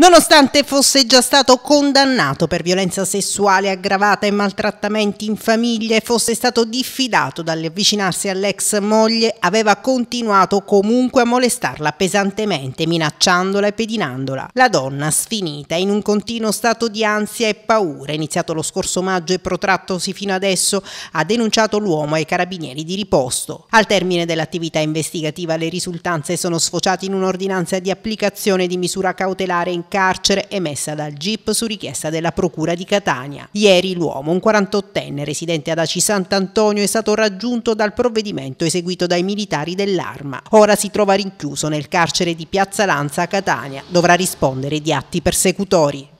Nonostante fosse già stato condannato per violenza sessuale aggravata e maltrattamenti in famiglia e fosse stato diffidato dall'avvicinarsi all'ex moglie, aveva continuato comunque a molestarla pesantemente, minacciandola e pedinandola. La donna, sfinita, in un continuo stato di ansia e paura, iniziato lo scorso maggio e protrattosi fino adesso, ha denunciato l'uomo ai carabinieri di riposto. Al termine dell'attività investigativa le risultanze sono sfociate in un'ordinanza di applicazione di misura cautelare in carcere emessa dal GIP su richiesta della Procura di Catania. Ieri l'uomo, un 48enne residente ad Aci Sant'Antonio, è stato raggiunto dal provvedimento eseguito dai militari dell'Arma. Ora si trova rinchiuso nel carcere di Piazza Lanza a Catania. Dovrà rispondere di atti persecutori.